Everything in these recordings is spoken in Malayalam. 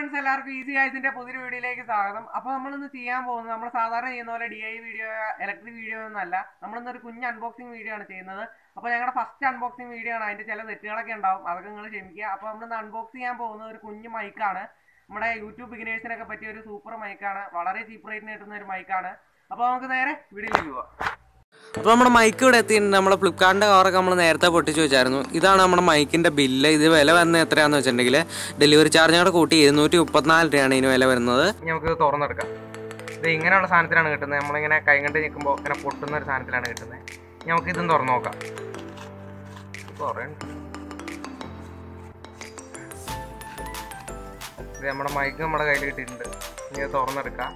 എല്ലാവർക്കും ഈസി ആയതിന്റെ പുതിയൊരു വീഡിയോയിലേക്ക് സ്വാഗതം. അപ്പോൾ നമ്മൾ ഇന്ന് ചെയ്യാൻ പോകുന്നത് നമ്മൾ സാധാരണ ചെയ്യുന്ന പോലെ D I video electric video ഒന്നല്ല നമ്മളിന്ന് ഒരു കുഞ്ഞ് അൺബോക്സിംഗ് വീഡിയോ ആണ് ചെയ്യുന്നത്. അപ്പോൾ ഞങ്ങളുടെ ഫസ്റ്റ് അൺബോക്സിംഗ് വീഡിയോ ആണ്. അതിന്റെ ചില തെറ്റുകളൊക്കെ ഉണ്ടാവും. അതൊക്കെ നിങ്ങൾ ക്ഷമിക്കുക. അപ്പോൾ നമ്മളിന്ന് അൺബോക്സ് ചെയ്യാൻ പോകുന്നത് ഒരു കുഞ്ഞ് മൈക്കാണ് നമ്മുടെ യൂട്യൂബ് ബിഗിനേഴ്സിനൊക്കെ പറ്റിയ ഒരു സൂപ്പർ മൈക്കാണ് വളരെ ചീപ്പ് റേറ്റിന് കിട്ടുന്ന ഒരു മൈക്കാണ് അപ്പോൾ നമുക്ക് നേരെ വീഡിയോയിലേക്ക് പോവാം. അപ്പോൾ നമ്മുടെ മൈക്ക് ഇവിടെ എത്തിയിട്ടുണ്ട് നമ്മുടെ ഫ്ലിപ്കാർട്ടിന്റെ കവറൊക്കെ നമ്മൾ നേരത്തെ പൊട്ടിച്ച് വെച്ചായിരുന്നു. ഇതാണ് നമ്മുടെ മൈക്കിന്റെ ബില്ല് ഇത് വില വരുന്നത് എത്രയാണെന്ന് വെച്ചിട്ടുണ്ടെങ്കിൽ ഡെലിവറി ചാർജ് കൂടെ കൂട്ടി ഇരുന്നൂറ്റി മുപ്പത്തിനാല് രൂപയാണ് ഇതിന് വില വരുന്നത്. ഇനി നമുക്ക് ഇത് തുറന്നെടുക്കാം. ഇത് ഇങ്ങനെയുള്ള സാധനത്തിലാണ് കിട്ടുന്നത്. നമ്മളിങ്ങനെ കൈ കണ്ട് നിൽക്കുമ്പോൾ ഇങ്ങനെ പൊട്ടുന്ന ഒരു സാധനത്തിലാണ് കിട്ടുന്നത്. നമുക്ക് ഇതും തുറന്നു നോക്കാം. ഇത് നമ്മുടെ മൈക്ക് നമ്മുടെ കയ്യിൽ കിട്ടിയിട്ടുണ്ട്. ഇനി തുറന്നെടുക്കാം.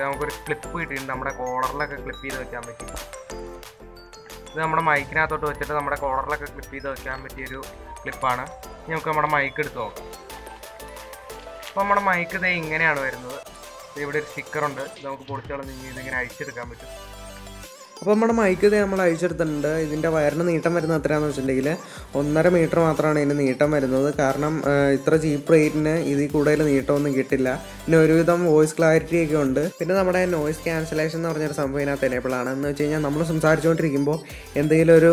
നമുക്കൊരു ക്ലിപ്പ് കിട്ടിയിട്ടുണ്ട്. നമ്മുടെ കോളറിലൊക്കെ ക്ലിപ്പ് ചെയ്ത് വെക്കാൻ പറ്റി. ഇത് നമ്മുടെ മൈക്കിനകത്തോട്ട് വെച്ചിട്ട് നമ്മുടെ കോളറിലൊക്കെ ക്ലിപ്പ് ചെയ്ത് വെക്കാൻ പറ്റിയൊരു ക്ലിപ്പാണ് ഇനി നമുക്ക് നമ്മുടെ മൈക്ക് എടുത്ത് നോക്കാം. അപ്പോൾ നമ്മുടെ മൈക്ക് ഇതേ ഇങ്ങനെയാണ് വരുന്നത്. ഇവിടെ ഒരു ഇത് നമുക്ക് പൊടിച്ച് നീങ്ങി ഇതിങ്ങനെ അഴിച്ചെടുക്കാൻ പറ്റും. അപ്പോൾ നമ്മുടെ മൈക്ക് ഇത് നമ്മൾ അയച്ചെടുത്തിട്ടുണ്ട് ഇതിന്റെ വയറിന് നീട്ടം വരുന്നത് എത്രയാണെന്ന് വെച്ചിട്ടുണ്ടെങ്കിൽ ഒന്നര മീറ്റർ മാത്രമാണ് ഇതിന് നീട്ടം വരുന്നത്. കാരണം ഇത്ര ചീപ്പ് റേറ്റിന് ഇതിൽ കൂടുതൽ നീട്ടമൊന്നും കിട്ടില്ല. പിന്നെ ഒരുവിധം വോയിസ് ക്ലാരിറ്റി ഒക്കെ ഉണ്ട്. പിന്നെ നമ്മുടെ നോയിസ് ക്യാൻസലേഷൻ എന്ന് പറഞ്ഞൊരു സംഭവം ഇതിനകത്ത് എനേബിളാണ് എന്ന് വെച്ച് കഴിഞ്ഞാൽ നമ്മൾ സംസാരിച്ചുകൊണ്ടിരിക്കുമ്പോൾ എന്തെങ്കിലും ഒരു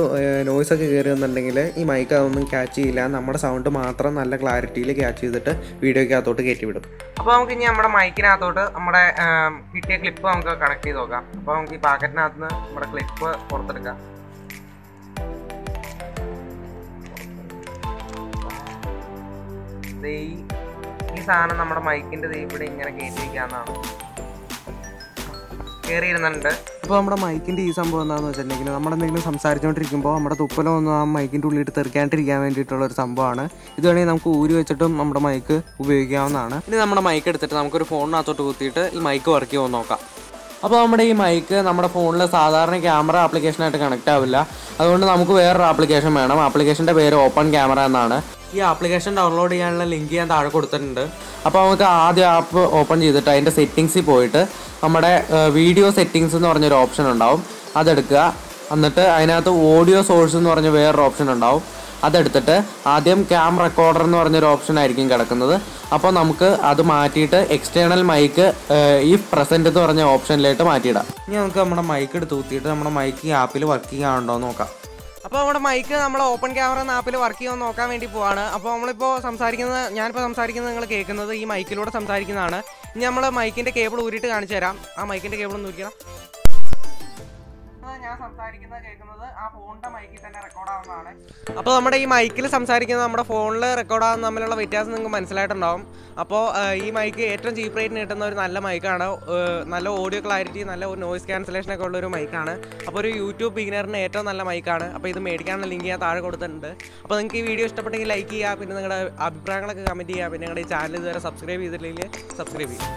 നോയ്സ് ഒക്കെ കയറി വന്നിട്ടുണ്ടെങ്കിൽ ഈ മൈക്ക് അതൊന്നും ക്യാച്ച് ചെയ്യില്ല. നമ്മുടെ സൗണ്ട് മാത്രം നല്ല ക്ലാരിറ്റിയിൽ ക്യാച്ച് ചെയ്തിട്ട് വീഡിയോയ്ക്കകത്തോട്ട് അകത്തോട്ട് വിടും അപ്പോൾ നമുക്ക് ഇനി നമ്മുടെ മൈക്കിനകത്തോട്ട് നമ്മുടെ കിട്ടിയ ക്ലിപ്പ് നമുക്ക് കണക്ട് ചെയ്ത് നോക്കാം. അപ്പോൾ നമുക്ക് ഈ പാക്കറ്റിനകത്ത് നിന്ന് നമ്മുടെ ക്ലിപ്പ് പുറത്തെടുക്കാം ഈ സാധനം നമ്മുടെ മൈക്കിന്റെ ദേ ഇവിടെ ഇങ്ങനെ കയറ്റി വയ്ക്കാവുന്നതാണ് കയറിയിരുന്നുണ്ട് ഇപ്പോൾ നമ്മുടെ മൈക്കിന്റെ ഈ സംഭവം എന്താണെന്ന് വെച്ചിട്ടുണ്ടെങ്കിൽ നമ്മളെന്തെങ്കിലും സംസാരിച്ചുകൊണ്ടിരിക്കുമ്പോൾ നമ്മുടെ തുപ്പലം ഒന്നും ആ മൈക്കിന്റെ ഉള്ളിൽ തെറിക്കാണ്ടിരിക്കാൻ വേണ്ടിയിട്ടുള്ള ഒരു സംഭവമാണ്. ഇത് വേണമെങ്കിൽ നമുക്ക് ഊരി വെച്ചിട്ടും നമ്മുടെ മൈക്ക് ഉപയോഗിക്കാവുന്നതാണ്. ഇനി നമ്മുടെ മൈക്ക് എടുത്തിട്ട് നമുക്കൊരു ഫോണിനകത്തോട്ട് കുത്തിയിട്ട് ഈ മൈക്ക് വർക്ക് ചെയ്യുമോ നോക്കാം. അപ്പോൾ നമ്മുടെ ഈ മൈക്ക് നമ്മുടെ ഫോണിലെ സാധാരണ ക്യാമറ ആപ്ലിക്കേഷനായിട്ട് കണക്ട് ആവില്ല. അതുകൊണ്ട് നമുക്ക് വേറൊരു ആപ്ലിക്കേഷൻ വേണം. ആപ്ലിക്കേഷന്റെ പേര് ഓപ്പൺ ക്യാമറ എന്നാണ്. ഈ ആപ്ലിക്കേഷൻ ഡൗൺലോഡ് ചെയ്യാനുള്ള ലിങ്ക് ഞാൻ താഴെ കൊടുത്തിട്ടുണ്ട്. അപ്പോൾ നമുക്ക് ആദ്യം ആപ്പ് ഓപ്പൺ ചെയ്തിട്ട് അതിന്റെ സെറ്റിങ്സിൽ പോയിട്ട് നമ്മുടെ വീഡിയോ സെറ്റിങ്സ് എന്ന് പറഞ്ഞൊരു ഓപ്ഷൻ ഉണ്ടാവും. അതെടുക്കുക. എന്നിട്ട് അതിനകത്ത് ഓഡിയോ സോഴ്സ് എന്ന് പറഞ്ഞ വേറൊരു ഓപ്ഷൻ ഉണ്ടാവും. അതെടുത്തിട്ട് ആദ്യം ക്യാം റെക്കോർഡർ എന്ന് പറഞ്ഞൊരു ഓപ്ഷൻ ആയിരിക്കും കിടക്കുന്നത്. അപ്പോൾ നമുക്ക് അത് മാറ്റിയിട്ട് എക്സ്റ്റേണൽ മൈക്ക് ഈ പ്രസന്റ് എന്ന് പറഞ്ഞ ഓപ്ഷനിലേക്ക് മാറ്റിയിടാം. ഇനി നമുക്ക് നമ്മുടെ മൈക്ക് എടുത്ത് ഊത്തിയിട്ട് നമ്മുടെ മൈക്ക് ആപ്പിൽ വർക്കിംഗ് ആണോ എന്ന് നോക്കാം. അപ്പോൾ നമ്മുടെ മൈക്ക് നമ്മൾ ഓപ്പൺ ക്യാമറ എന്ന ആപ്പിൽ വർക്ക് ചെയ്യാൻ നോക്കാൻ വേണ്ടി പോവാണ്. അപ്പോൾ നമ്മളിപ്പോൾ സംസാരിക്കുന്നത് ഞാനിപ്പോൾ സംസാരിക്കുന്നത് നിങ്ങൾ കേൾക്കുന്നത് ഈ മൈക്കിലൂടെ സംസാരിക്കുന്നതാണ്. ഇനി നമ്മൾ മൈക്കിന്റെ കേബിൾ ഊരിയിട്ട് കാണിച്ചു തരാം. ആ മൈക്കിന്റെ കേബിൾ ഒന്ന് ഊരിക്കണം? ഞാൻ ആ മൈക്കിൽ തന്നെ റെക്കോർഡ് അപ്പോൾ നമ്മുടെ ഈ മൈക്കിൽ സംസാരിക്കുന്നത് നമ്മുടെ ഫോണിൽ റെക്കോർഡ് ആവുന്ന തമ്മിലുള്ള വ്യത്യാസം നിങ്ങൾക്ക് മനസ്സിലായിട്ടുണ്ടാവും. അപ്പോൾ ഈ മൈക്ക് ഏറ്റവും ചീപ്പ് റേറ്റിന് കിട്ടുന്ന ഒരു നല്ല മൈക്കാണ് നല്ല ഓഡിയോ ക്ലാരിറ്റി നല്ല നോയിസ് ക്യാൻസലേഷൻ ഒക്കെ ഉള്ള ഒരു മൈക്കാണ് അപ്പോൾ ഒരു യൂട്യൂബ് ബിഗിനറിന് ഏറ്റവും നല്ല മൈക്കാണ് അപ്പോൾ ഇത് മേടിക്കാനുള്ള ലിങ്ക് ഞാൻ താഴെ കൊടുത്തിട്ടുണ്ട്. അപ്പോൾ നിങ്ങൾക്ക് ഈ വീഡിയോ ഇഷ്ടപ്പെട്ടെങ്കിൽ ലൈക്ക് ചെയ്യുക. പിന്നെ നിങ്ങളുടെ അഭിപ്രായങ്ങളൊക്കെ കമന്റ് ചെയ്യുക. പിന്നെ നിങ്ങളുടെ ഈ ചാനൽ ഇതുവരെ സബ്സ്ക്രൈബ് ചെയ്തിട്ടില്ലെങ്കിൽ സബ്സ്ക്രൈബ് ചെയ്യുക.